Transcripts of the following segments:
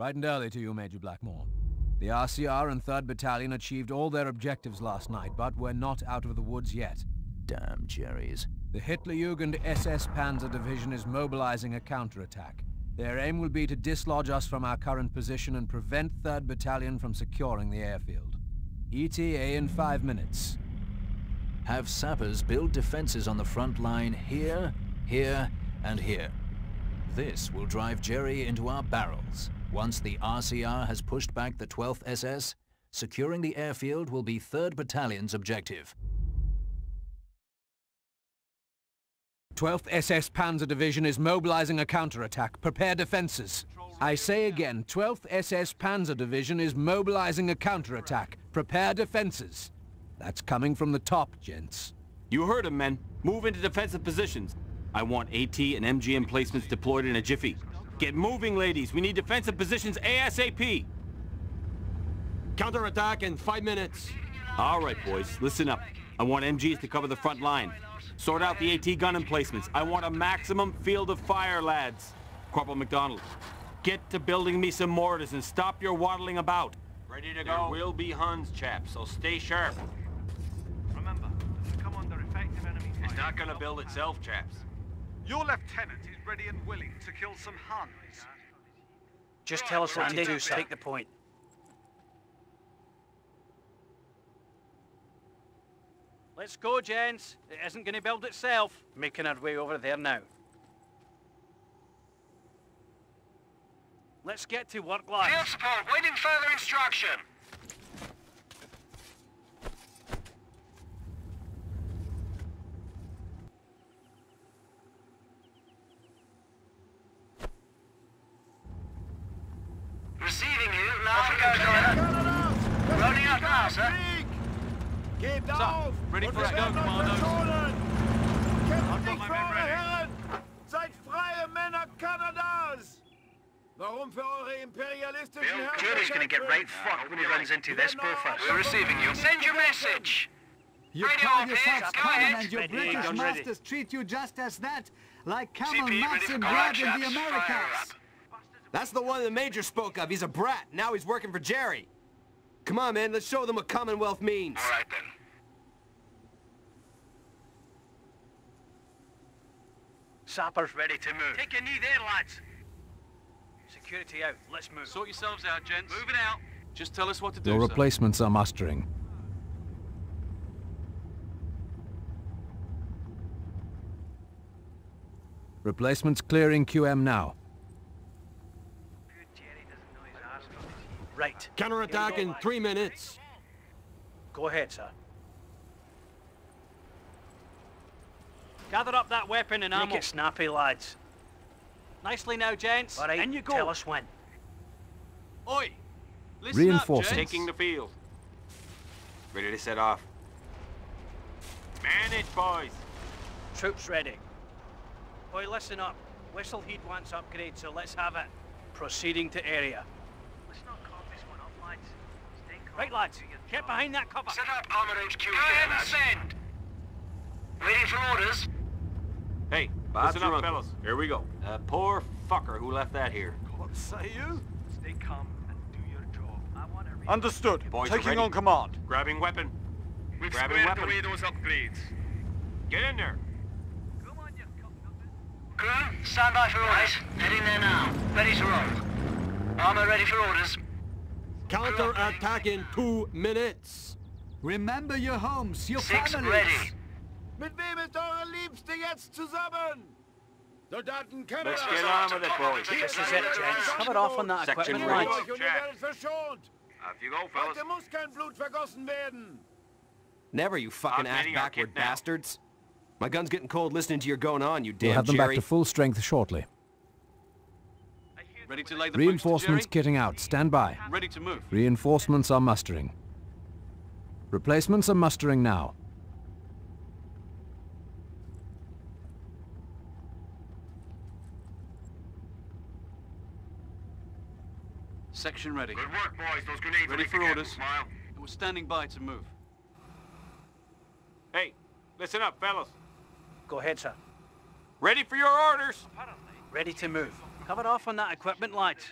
Bright and early to you, Major Blackmore. The RCR and 3rd Battalion achieved all their objectives last night, but we're not out of the woods yet. Damn cherries. The Hitlerjugend SS Panzer Division is mobilizing a counterattack. Their aim will be to dislodge us from our current position and prevent 3rd Battalion from securing the airfield. ETA in five minutes. Have sappers build defenses on the front line here, here, and here. This will drive Jerry into our barrels. Once the RCR has pushed back the 12th SS, securing the airfield will be 3rd Battalion's objective. 12th SS Panzer Division is mobilizing a counterattack. Prepare defenses. I say again, 12th SS Panzer Division is mobilizing a counterattack. Prepare defenses. That's coming from the top, gents. You heard him, men. Move into defensive positions. I want AT and MG emplacements deployed in a jiffy. Get moving, ladies. We need defensive positions ASAP. Counterattack in five minutes. All right, boys, listen up. I want MGs to cover the front line. Sort out the AT gun emplacements. I want a maximum field of fire, lads. Corporal McDonald, get to building me some mortars and stop your waddling about. Ready to go? There will be Huns, chaps, so stay sharp. Remember, come under effective enemy fire. It's not gonna build itself, chaps. Your lieutenant is ready and willing to kill some Huns. Just tell us what to do, sir. take the point. Let's go, gents. It isn't going to build itself. Making our way over there now. Let's get to work, lads. Field support, waiting further instruction. Receiving you, now we go, Joanna. Rolling out now, sir. Gebt So, auf! ready und for us wir to go, werden euch Commandos. verschonen! Kämpft I've got nicht, my men Frauen ready. Herren! Seid freie Männer Kanadas! Warum für eure imperialistischen Bill, Judy's gonna get right fucked when he runs into this. Go first. We're receiving you. Send your message. You Radio call off, yourselves hands, go common ahead. and your Ready, British guns ready. masters treat you just as that, like camel CP, ready nuts for and combat, bread in the chaps. Fire Americas. Up. That's the one the Major spoke of. He's a brat. Now he's working for Jerry. Come on, man. Let's show them what Commonwealth means. All right, then. Sappers ready to move. Take a knee there, lads. Security out. Let's move. Sort yourselves out, gents. Move it out. Just tell us what to do, Your sir. replacements are mustering. Replacements clearing QM now. Right. Counterattack in three minutes. Go ahead, sir. Gather up that weapon and ammo. Make it snappy, lads. Nicely now, gents. All right, In you go. tell us when. Oi! Listen Reinforcements. Up, gents. Taking the field. Ready to set off. Man it, boys. Troops ready. Boy, listen up. Whistle Heat wants upgrade, so let's have it. Proceeding to area. Let's not call this one off, lads. Stay calm. Right, lads. Get behind that cover. Set up armor HQ Go ahead and send. Ready for orders. Hey, Bob's listen your up, uncle. fellas. Here we go. Uh, poor fucker who left that here. What say you? Stay calm and do your job. I want to Understood. Boys are Taking on command. Grabbing weapon. We've Grabbing squared weapon. away those upgrades. Get in there. Come on, you Crew, stand by for orders. Heading there now. Ready to roll. Armor ready for orders. Counterattack in two minutes. Remember your homes, your Six families. ready. Mit wem ist eure Liebste jetzt zusammen? Soldaten Kanadas! Let's get on with it, boys. This is it, gents. Cover off on that Section equipment, ready. lads. euch und ihr werdet verschont! Off you go, Heute muss kein Blut vergossen werden! Never, you fucking ass Augmenting our backward bastards. My gun's getting cold listening to your going on, you damn We'll damn have them back to full strength shortly. Ready to lay the Reinforcements boots to kitting out. Stand by. Ready to move. Reinforcements are mustering. Replacements are mustering now. Section ready. Good work, boys. Those grenades Ready will for orders. Smile. And we're standing by to move. Hey, listen up, fellas. Go ahead, sir. Ready for your orders. Ready to move. Cover off on that equipment, lads.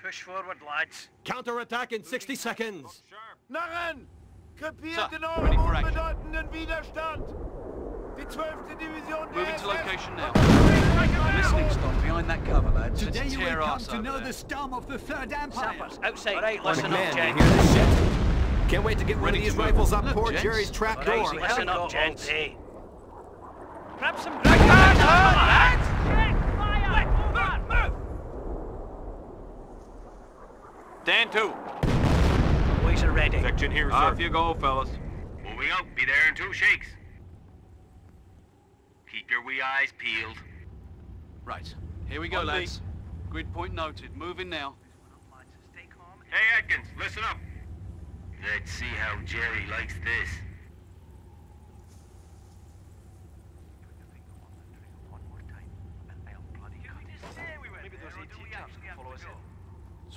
Push forward, lads. Counterattack in 60 seconds. Narren! Krepiert So, in ready eurem unbedeutenden Widerstand! Die 12. Division der Moving to location now. Listening Listening stock behind that cover, lads. Today Let's you will come to know there. the storm of the Third Empire. Sappers, outside. All right, listen up, gents. hear this shit? Can't wait to get one Ready of these rifles up poor. Jerry's trap door. listen up, gents. Hey. Grab some Stand to. Boys are ready. Section here, sir. Off you go, fellas. Moving out. Be there in two shakes. Keep your wee eyes peeled. Right. Here we go, On me. lads. Grid point noted. Moving now. Hey, Atkins, listen up. Let's see how Jerry likes this.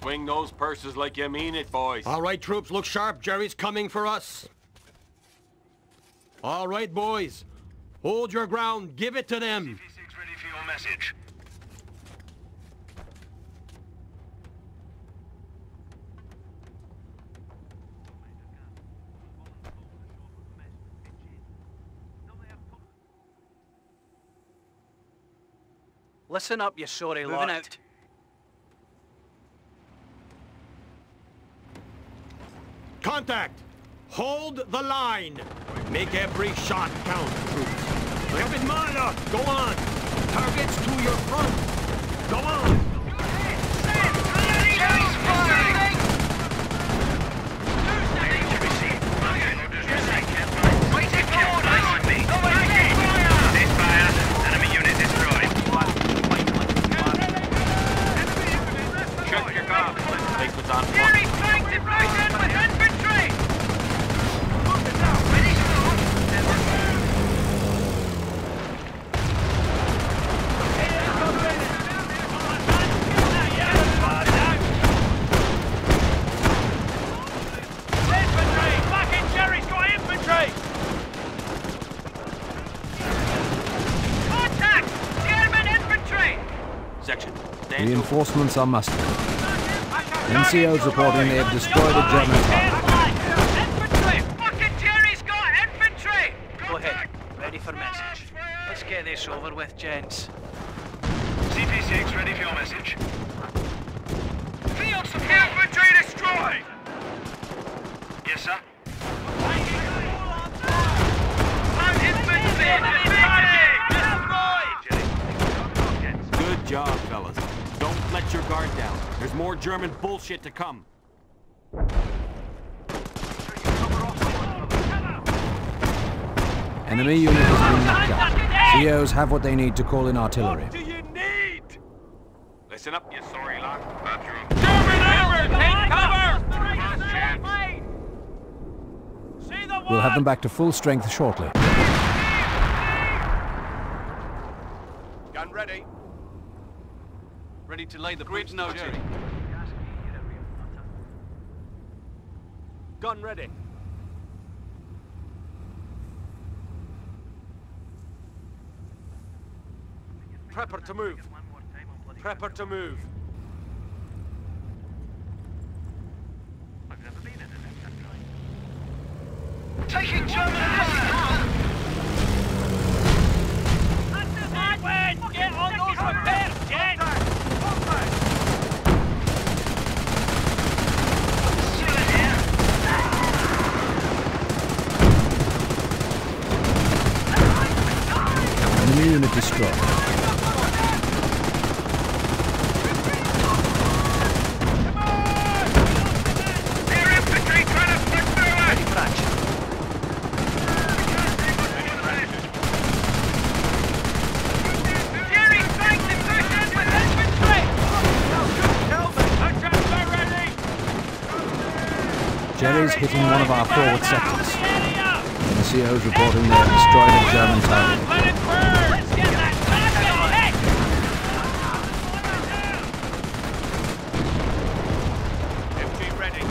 Swing those purses like you mean it, boys. All right, troops, look sharp. Jerry's coming for us. All right, boys. Hold your ground. Give it to them. CP6 ready for your message. Listen up, you sorry lot. Out. Contact! Hold the line! Make every shot count, troops. Rapid Mana! Go on! Targets to your front! Go on! Reinforcements are mustered. NCOs reporting they have destroyed a German target. Go ahead. Ready for message. Let's get this over with, gents. CP6 ready for your message. Field support! Infantry destroyed! Yes, sir. Good job, fellas. Don't let your guard down. There's more German bullshit to come. Enemy unit has been knocked out. COs have what they need to call in artillery. do you need? Listen up, you sorry lot. We'll have them back to full strength shortly. Gun ready. Ready to lay the grid noted. Gun ready. Prepper to move. Prepper to move. Taking German fire! Get on those repairs, gents! Enemy unit destroyed. Their infantry trying to push through us! Ready for action. Jerry strikes and pushes with infantry! Jerry's hitting one of our forward sectors. The NCOs reporting they have destroyed a German target. MG ready.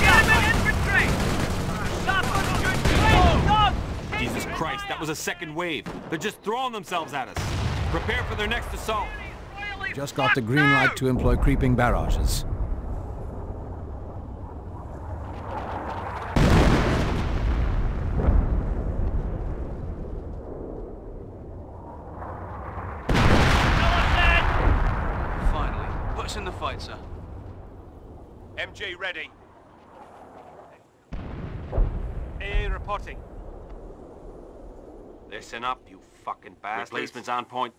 German infantry! was a second wave. They're just throwing themselves at us. Prepare for their next assault. Just got the green light to employ creeping barrages. Finally. Put us in the fight, sir. MG ready. AA reporting. Listen up, you fucking bastards. Replacements on point.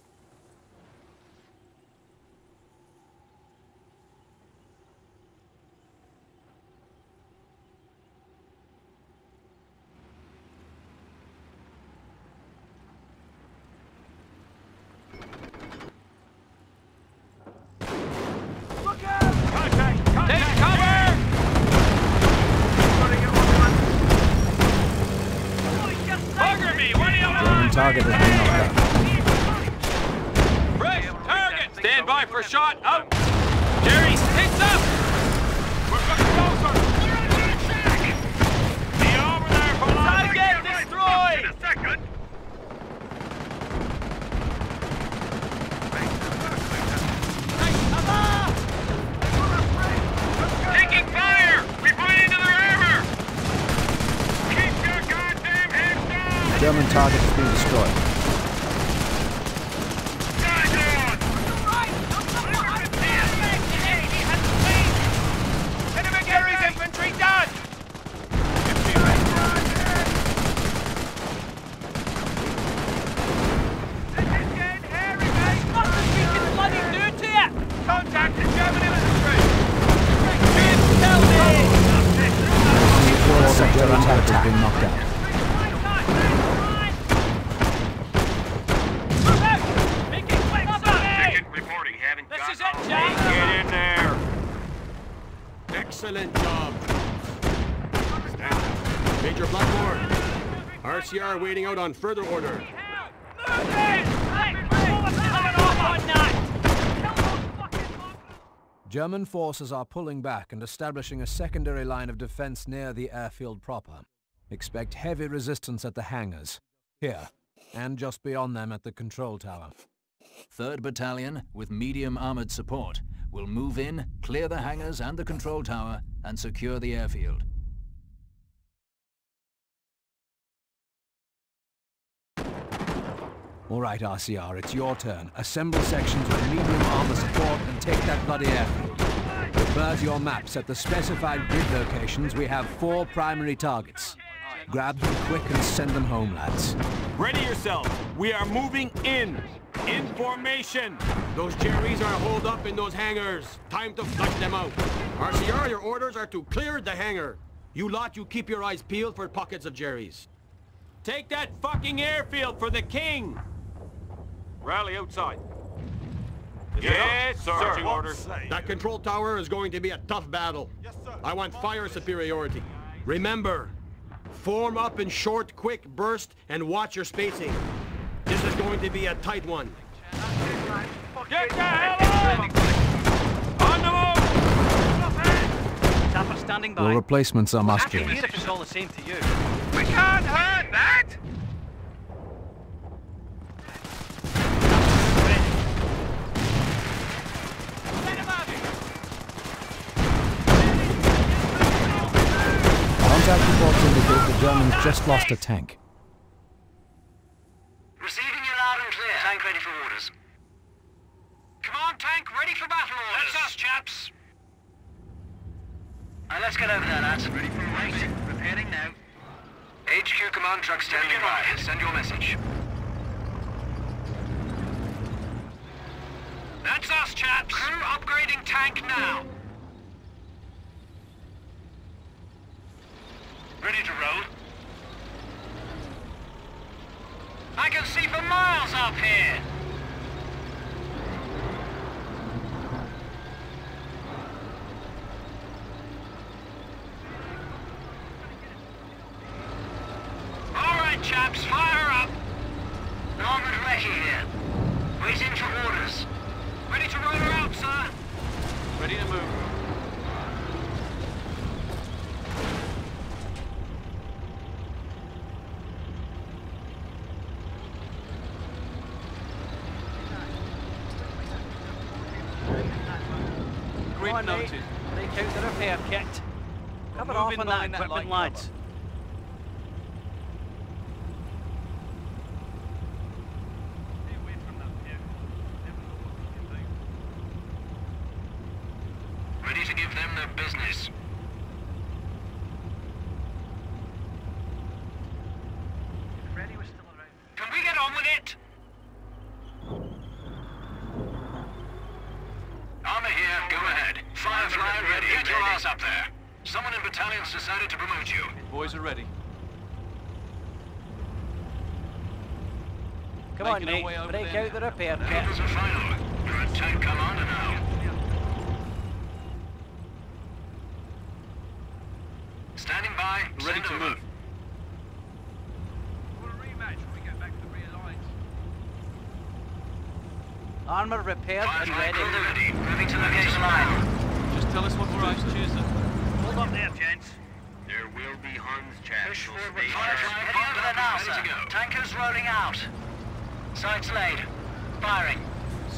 Target has been knocked out. target! Stand by for shot. Out! Jerry, hits up! We're getting closer! Be over there for Target destroyed! a second! Taking fire! We fight into their armor! Keep your goddamn heads down! German target has been destroyed. infantry done! Contact the German infantry! All sector under attack has been knocked out. reporting, having This is it, Jack! Get in there! Excellent job. Stand up. Major Blackmore. RCR waiting out on further order. German forces are pulling back and establishing a secondary line of defense near the airfield proper. Expect heavy resistance at the hangars. Here, and just beyond them at the control tower. 3rd Battalion, with medium armored support, will move in, clear the hangars and the control tower, and secure the airfield. All right, RCR, it's your turn. Assemble sections with medium armor support and take that bloody airfield. Refer to your maps. At the specified grid locations, we have four primary targets. Grab them quick and send them home, lads. Ready yourselves. We are moving in. In formation. Those Jerrys are holed up in those hangars. Time to flush them out. RCR, your orders are to clear the hangar. You lot, you keep your eyes peeled for pockets of Jerrys. Take that fucking airfield for the king. Rally outside. Yes, sir. Marching orders. That control tower is going to be a tough battle. Yes, sir. I want fire superiority. Remember, form up in short, quick burst and watch your spacing. This is going to be a tight one. Get the hell on! On the move! Tapper standing Your by. replacements are I can mustering. hear if it's the same to you. We can't hurt that! Contact reports indicate the just lost a tank. Receiving you loud and clear. Tank ready for orders. Come on, tank, ready for battle orders. That's us, chaps. Now let's get over there, lads. Ready for waiting. Preparing now. HQ command truck standing by. Send your message. That's us, chaps. Crew upgrading tank now. Ready to roll? I can see for miles up here. noted. They count the repair kit. Have off on that equipment, lads. Armour repaired and ready. ready. Moving to location line. Just tell us what barrage to Hold on there, gents. There will be Huns, chaps. Push forward. Heading over there now, sir. Tankers rolling out. Sights laid. Firing.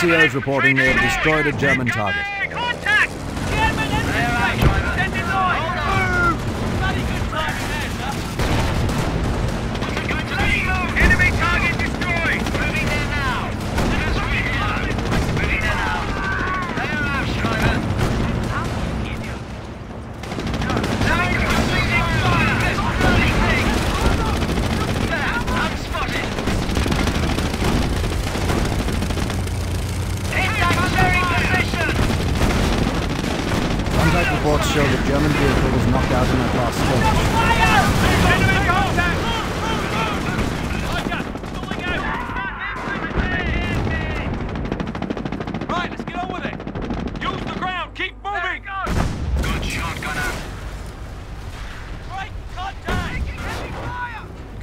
NCO's reporting they have destroyed a German target.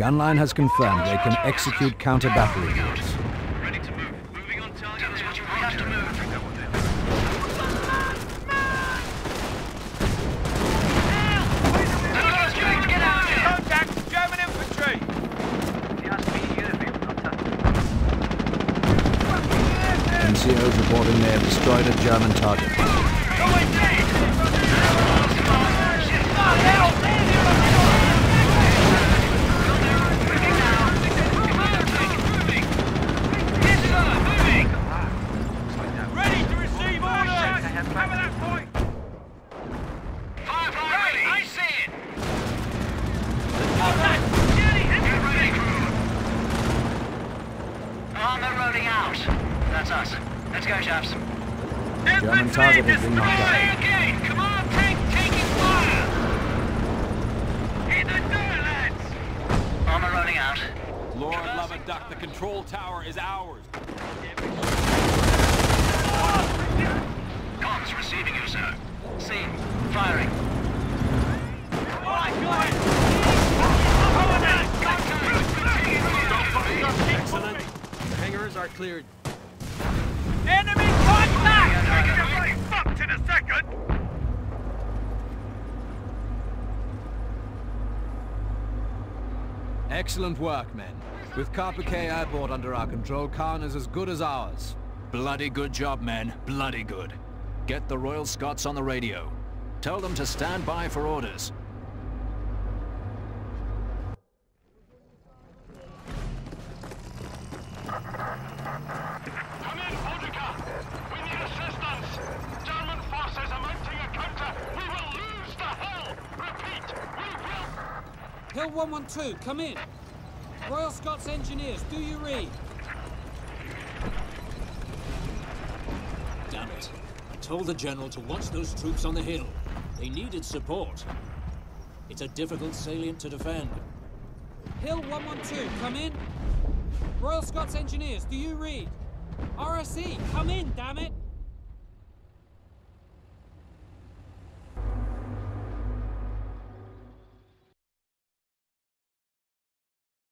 Yanline has confirmed they can execute counter-battery Comms receiving you, sir. Seen. Firing. Excellent. Hangars are cleared. Enemy contact! Fucked in a second! Excellent work, men. With Carpiquet Airport under our control, Caen is as good as ours. Bloody good job, men. Bloody good. Get the Royal Scots on the radio. Tell them to stand by for orders. Come in, Vodka! We need assistance! German forces are mounting a counter! We will lose the hill! Repeat, we will... Hill 112, come in. Royal Scots Engineers, do you read? Damn it. I told the General to watch those troops on the hill. They needed support. It's a difficult salient to defend. Hill 112, come in. Royal Scots Engineers, do you read? RSE, come in, damn it!